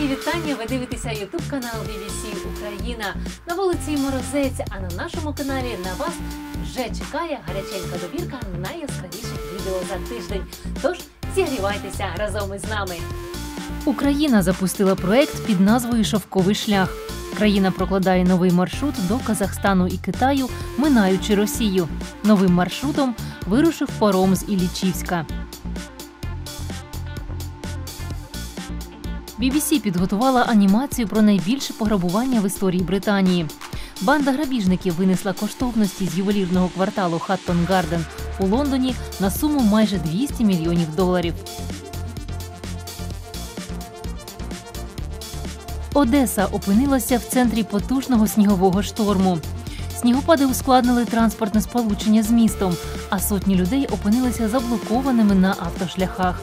мої вітання. Ви дивитеся Ютуб канал BBC Україна на вулиці Морозець. А на нашому каналі на вас вже чекає гаряченька добірка найяскравіших відео за тиждень. Тож зігрівайтеся разом із нами. Україна запустила проект під назвою Шовковий шлях. Країна прокладає новий маршрут до Казахстану і Китаю, минаючи Росію. Новим маршрутом вирушив паром з Іллічівська. BBC підготувала анімацію про найбільше пограбування в історії Британії. Банда грабіжників винесла коштовності з ювелірного кварталу Хаттон Гарден у Лондоні на суму майже 200 мільйонів доларів. Одеса опинилася в центрі потужного снігового шторму. Снігопади ускладнили транспортне сполучення з містом, а сотні людей опинилися заблокованими на автошляхах.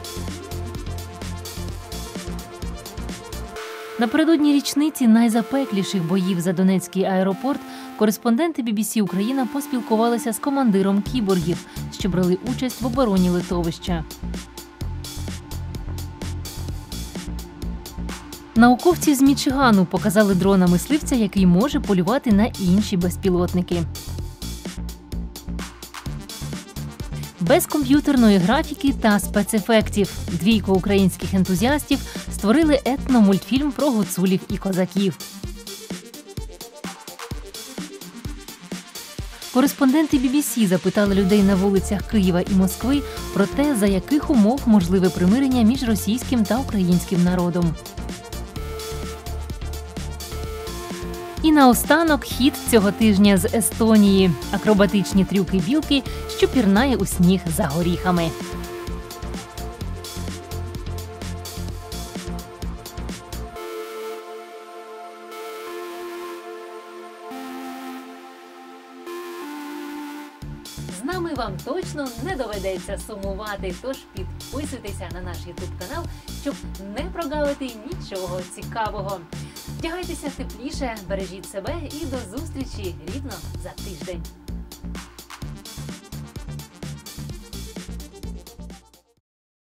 Напередодні річниці найзапекліших боїв за Донецький аеропорт кореспонденти BBC Україна поспілкувалися з командиром кіборгів, що брали участь в обороні литовища. Науковці з Мічигану показали дрона мисливця, який може полювати на інші безпілотники. Без комп'ютерної графіки та спецефектів двійко українських ентузіастів створили етномультфільм про гуцулів і козаків. Кореспонденти BBC запитали людей на вулицях Києва і Москви про те, за яких умов можливе примирення між російським та українським народом. І наостанок хід цього тижня з Естонії акробатичні трюки білки, що пірнає у сніг за горіхами. З нами вам точно не доведеться сумувати, тож підписуйтеся на наш ютуб канал, щоб не прогавити нічого цікавого. Вдягайтеся тепліше, бережіть себе і до зустрічі рівно за тиждень.